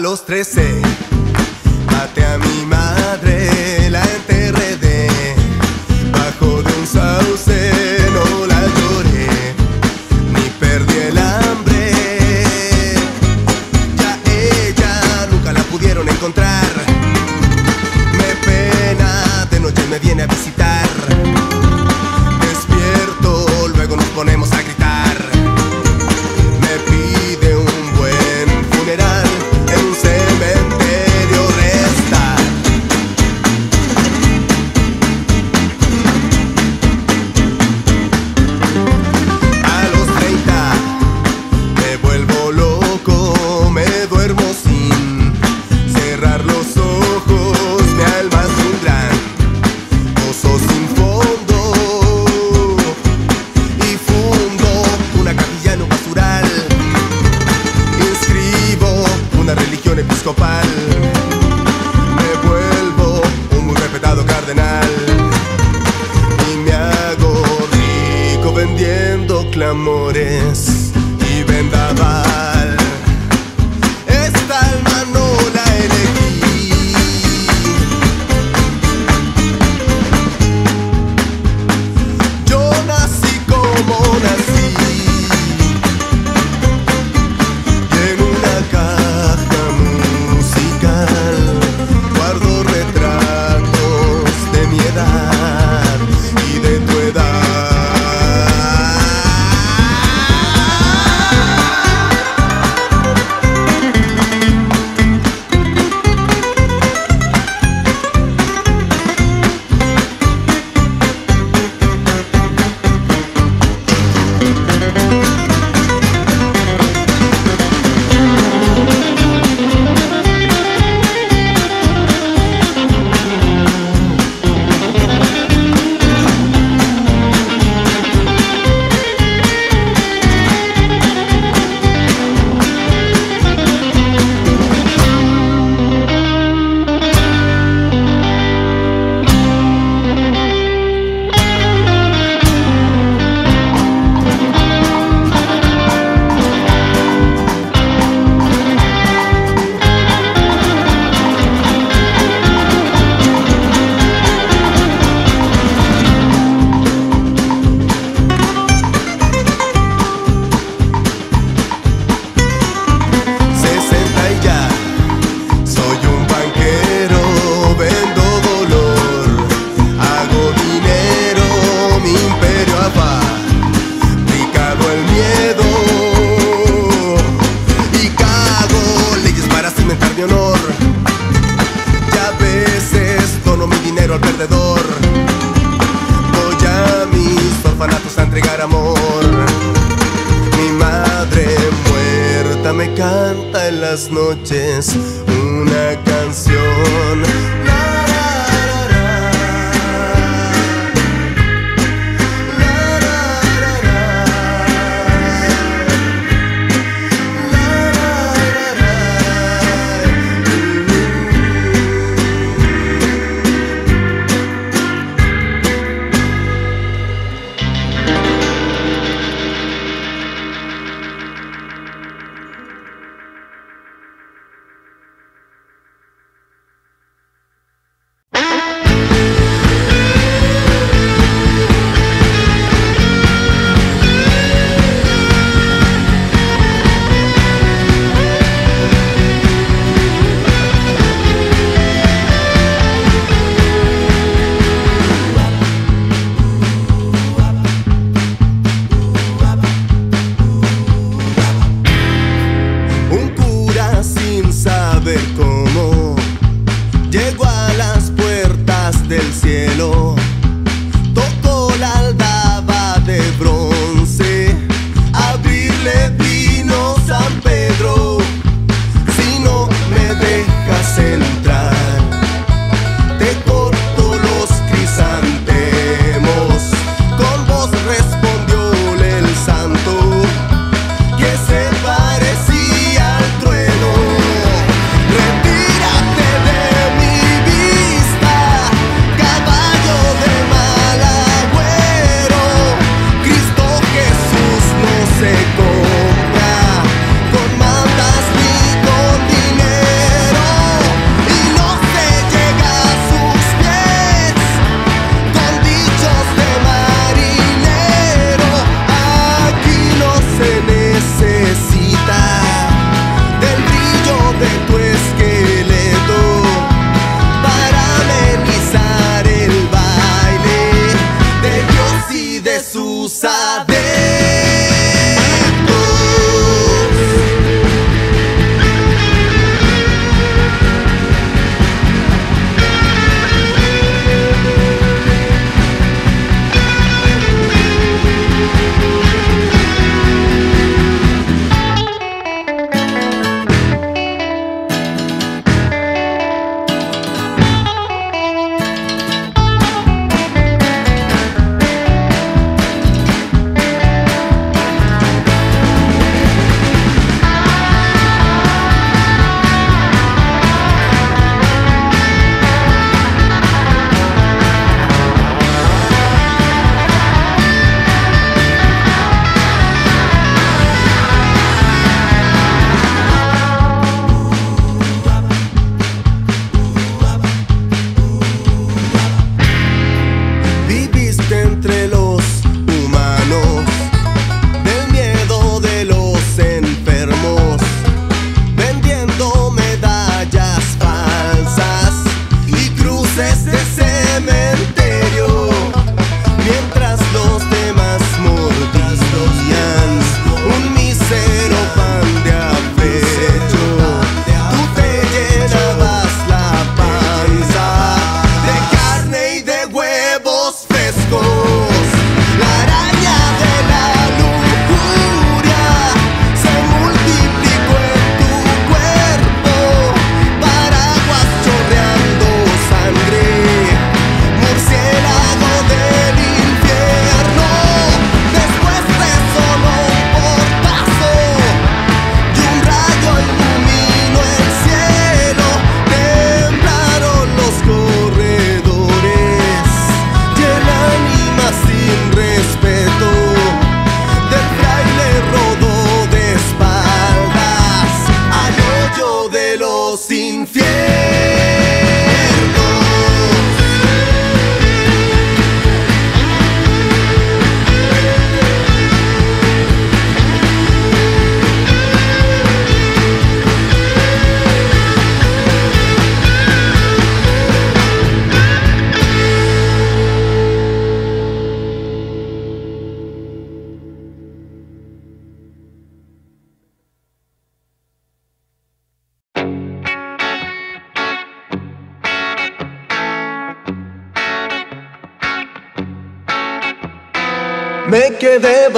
los 13.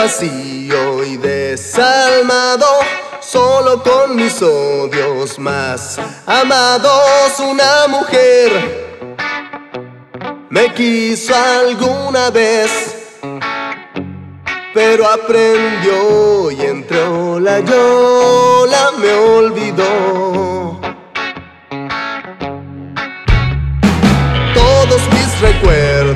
vacío y desalmado, solo con mis odios más amados. Una mujer me quiso alguna vez, pero aprendió y entre la yola me olvidó. Todos mis recuerdos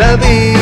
la vida.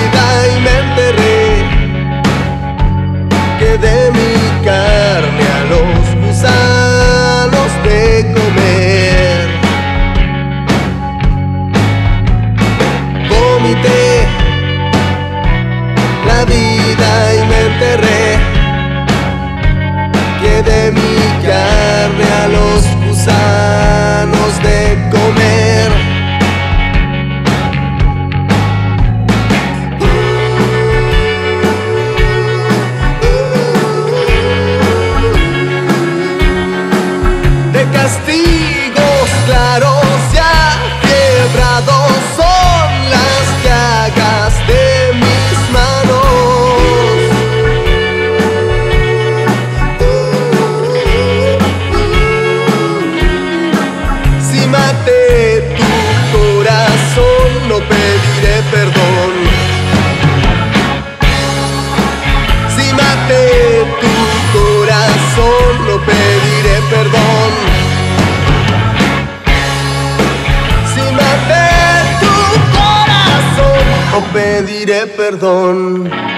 pediré perdón.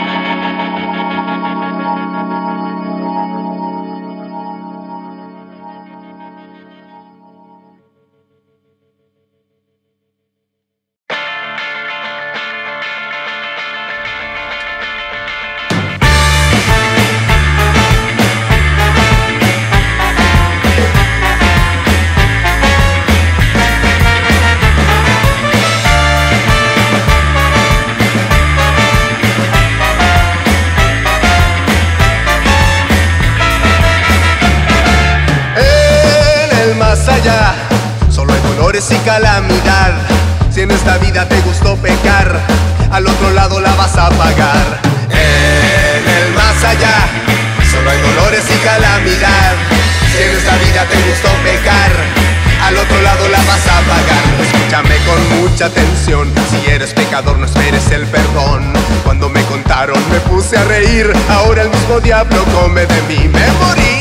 atención. Si eres pecador no esperes el perdón. Cuando me contaron me puse a reír. Ahora el mismo diablo come de mí. Me morí.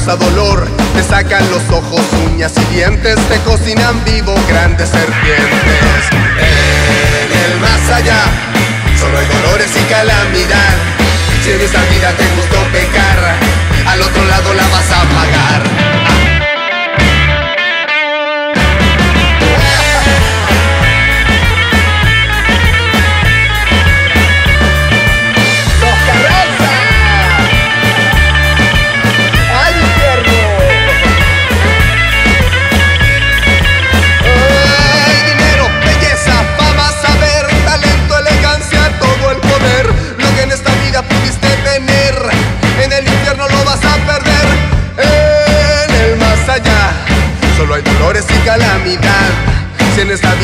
causa dolor. Te sacan los ojos, uñas y dientes, te cocinan vivo grandes serpientes. En el más allá, solo hay dolores y calamidad. Si en esta vida te gustó pecar, al otro lado la vas a pagar.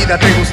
Vida te gustó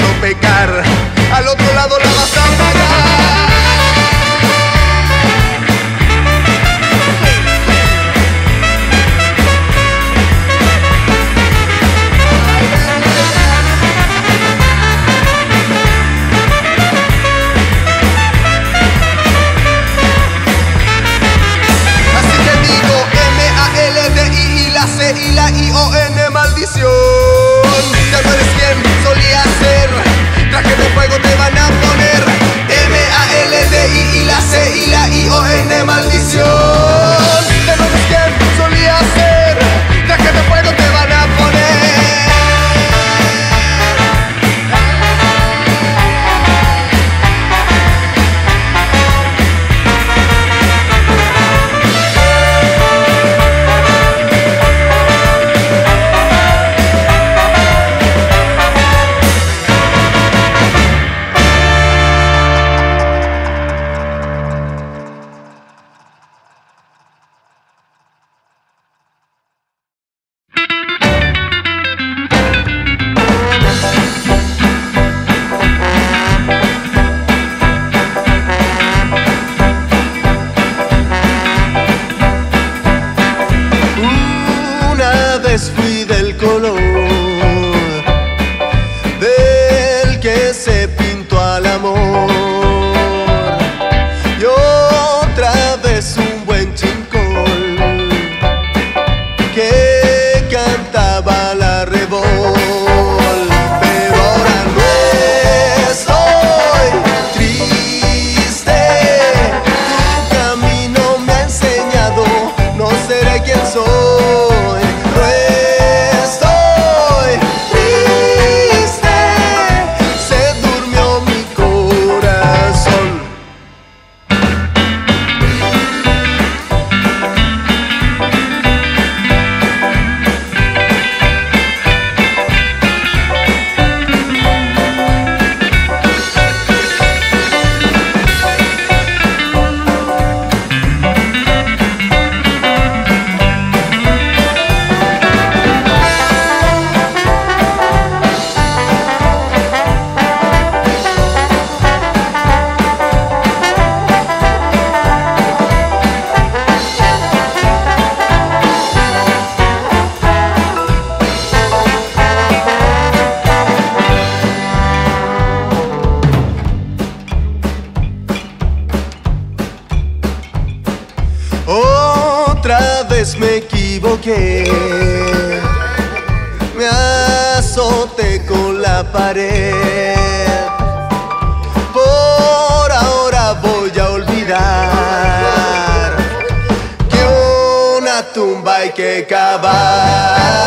que cavar.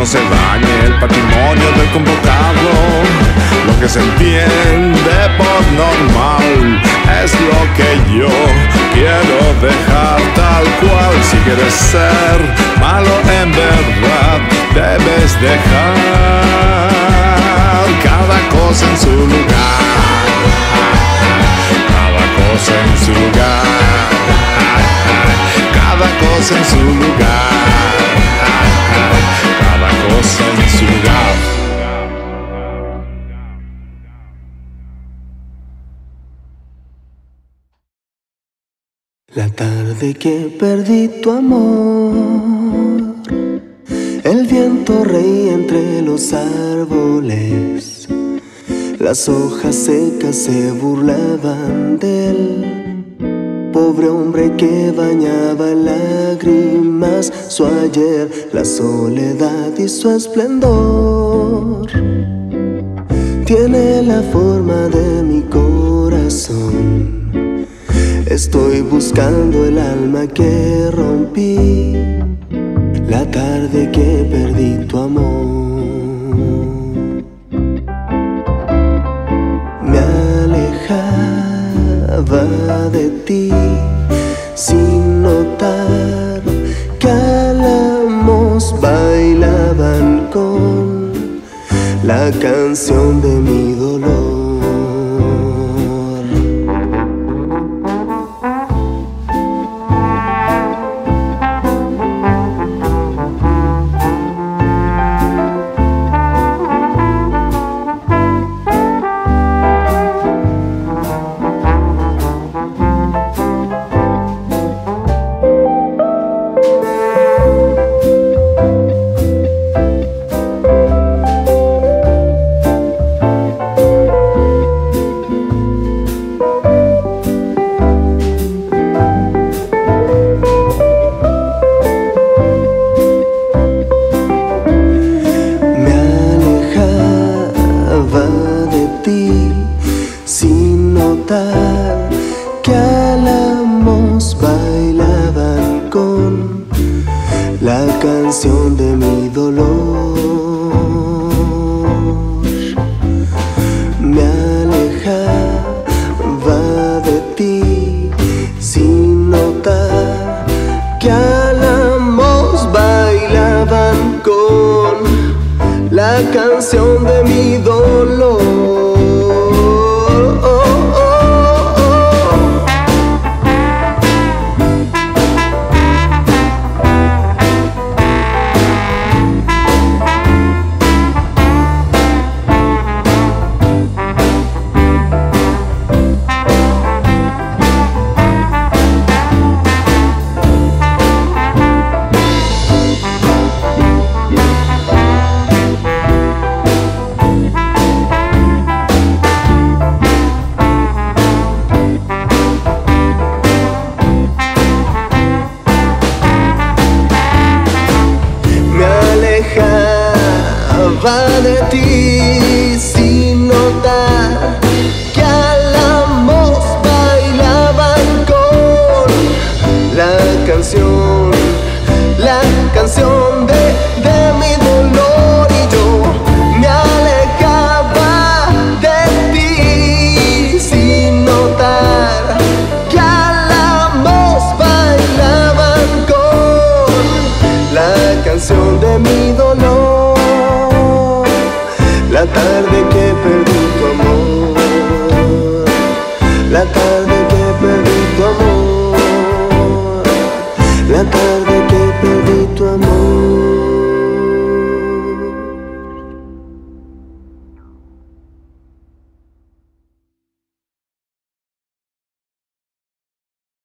No se dañe el patrimonio del convocado, lo que se entiende por normal es lo que yo quiero dejar tal cual. Si quieres ser malo en verdad, debes dejar cada cosa en su lugar. Cada cosa en su lugar. Cada cosa en su lugar. La tarde que perdí tu amor, el viento reía entre los árboles, las hojas secas se burlaban del pobre hombre que bañaba lágrimas su ayer, la soledad y su esplendor. Tiene la forma de mi corazón Estoy buscando el alma que rompí, canción